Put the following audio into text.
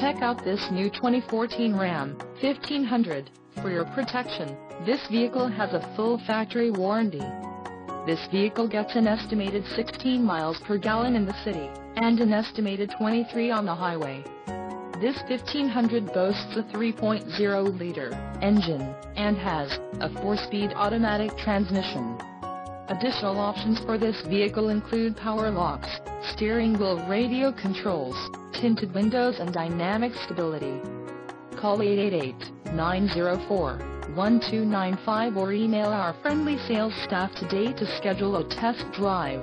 Check out this new 2014 Ram 1500. For your protection, this vehicle has a full factory warranty. This vehicle gets an estimated 16 miles per gallon in the city, and an estimated 23 on the highway. This 1500 boasts a 3.0-liter engine, and has a 4-speed automatic transmission. Additional options for this vehicle include power locks, steering wheel radio controls, tinted windows and dynamic stability. Call 888-904-1295 or email our friendly sales staff today to schedule a test drive.